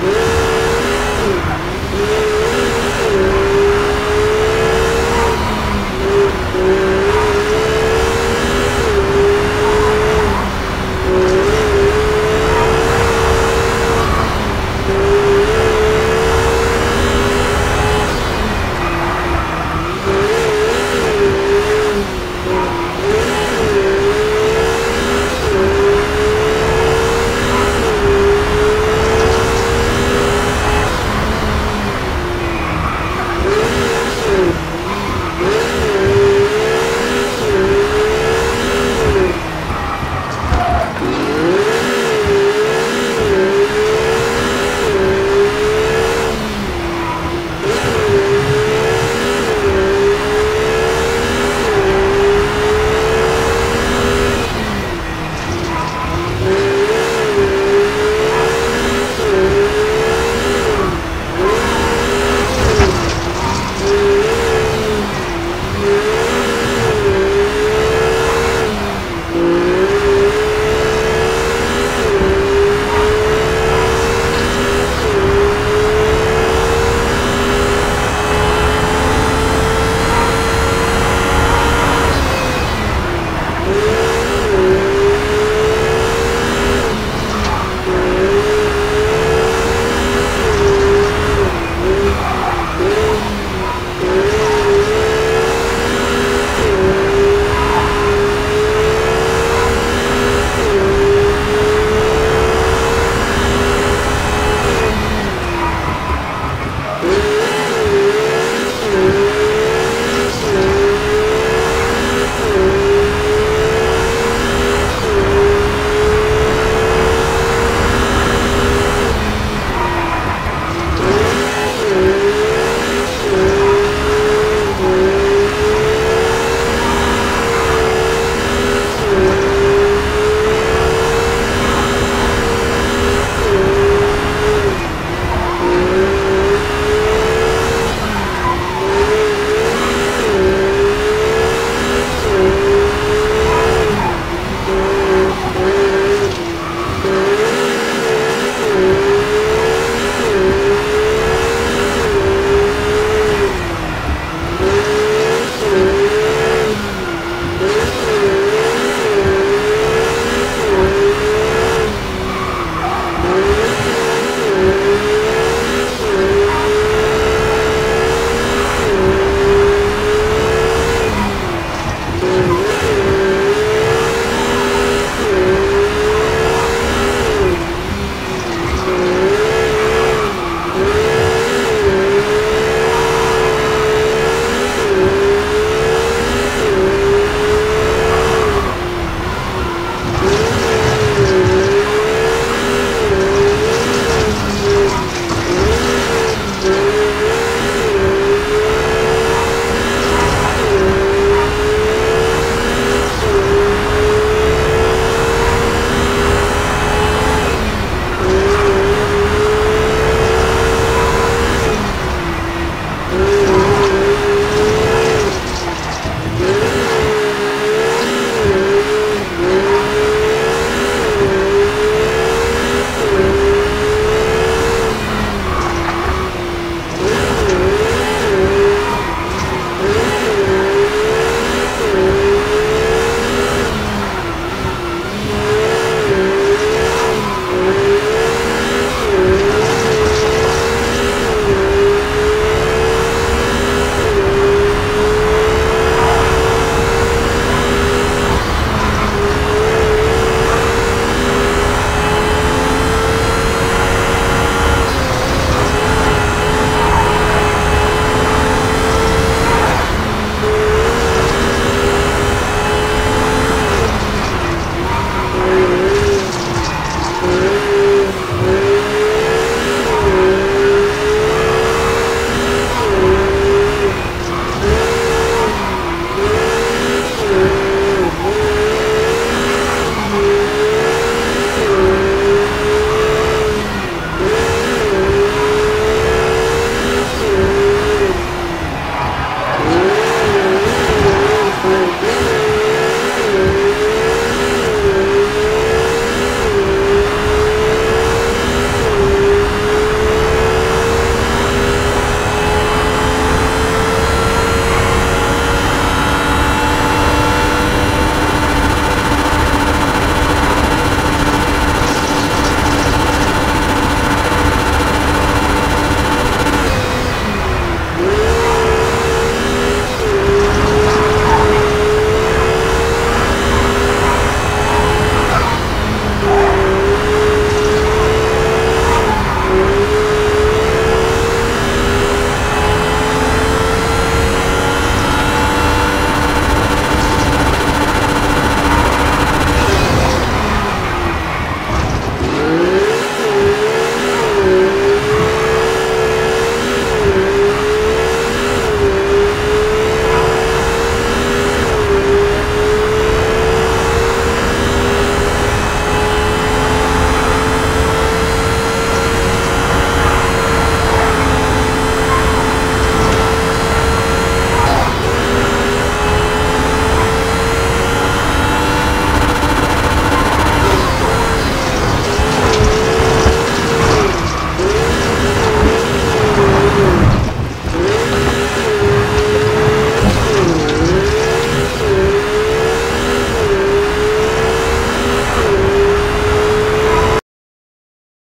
Yeah.